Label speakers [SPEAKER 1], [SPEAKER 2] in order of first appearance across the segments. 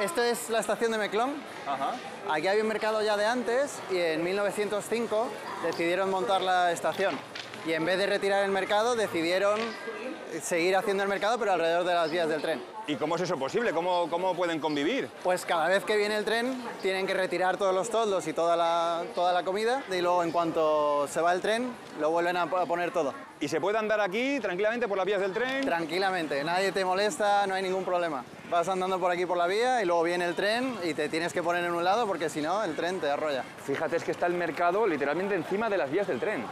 [SPEAKER 1] Esto es la estación de Meclón.
[SPEAKER 2] Ajá.
[SPEAKER 1] Aquí había un mercado ya de antes y en 1905 decidieron montar la estación. Y en vez de retirar el mercado, decidieron seguir haciendo el mercado, pero alrededor de las vías del tren.
[SPEAKER 2] ¿Y cómo es eso posible? ¿Cómo, cómo pueden convivir?
[SPEAKER 1] Pues cada vez que viene el tren tienen que retirar todos los toldos y toda la, toda la comida y luego en cuanto se va el tren lo vuelven a po- a poner todo.
[SPEAKER 2] ¿Y se puede andar aquí tranquilamente por las vías del tren?
[SPEAKER 1] Tranquilamente, nadie te molesta, no hay ningún problema. Vas andando por aquí por la vía y luego viene el tren y te tienes que poner en un lado porque si no el tren te arrolla.
[SPEAKER 2] Fíjate, es que está el mercado literalmente encima de las vías del tren.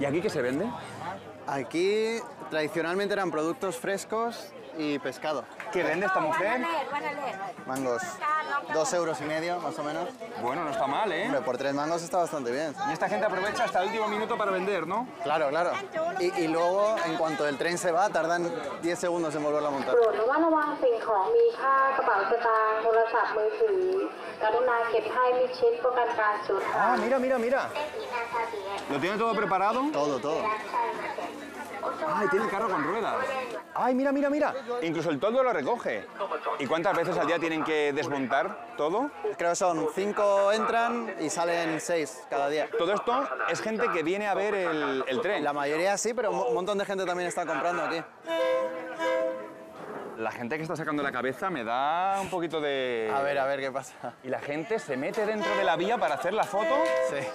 [SPEAKER 2] ¿Y aquí qué se vende?
[SPEAKER 1] Aquí Tradicionalmente eran productos frescos y pescado.
[SPEAKER 2] ¿Qué vende esta mujer?
[SPEAKER 1] Mangos. Dos euros y medio, más o menos.
[SPEAKER 2] Bueno, no está mal, ¿eh?
[SPEAKER 1] Hombre, por tres mangos está bastante bien.
[SPEAKER 2] Y esta gente aprovecha hasta el último minuto para vender, ¿no?
[SPEAKER 1] Claro, claro. Y, luego, en cuanto el tren se va, tardan 10 segundos en volver a montar.
[SPEAKER 2] Ah, mira, mira, mira. ¿Lo tiene todo preparado?
[SPEAKER 1] Todo, todo.
[SPEAKER 2] Ay, tiene el carro con ruedas. Ay, mira, mira, mira. Incluso el toldo lo recoge. ¿Y cuántas veces al día tienen que desmontar todo?
[SPEAKER 1] Creo que son cinco entran y salen seis cada día.
[SPEAKER 2] Todo esto es gente que viene a ver el, el tren.
[SPEAKER 1] La mayoría sí, pero un montón de gente también está comprando aquí.
[SPEAKER 2] La gente que está sacando la cabeza me da un poquito de...
[SPEAKER 1] A ver, a ver qué pasa.
[SPEAKER 2] Y la gente se mete dentro de la vía para hacer la foto.
[SPEAKER 1] Sí.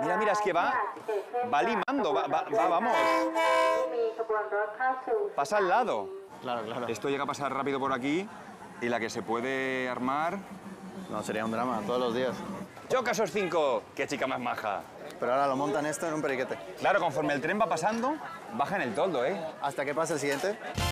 [SPEAKER 2] Mira, mira, es que va, va limando, va, va, va, vamos. Pasa al lado.
[SPEAKER 1] Claro, claro.
[SPEAKER 2] Esto llega a pasar rápido por aquí y la que se puede armar...
[SPEAKER 1] No, sería un drama, todos los días.
[SPEAKER 2] ¡Yo casos cinco! ¡Qué chica más maja!
[SPEAKER 1] Pero ahora lo montan esto en un periquete.
[SPEAKER 2] Claro, conforme el tren va pasando, baja en el toldo, ¿eh?
[SPEAKER 1] ¿Hasta que pasa el siguiente?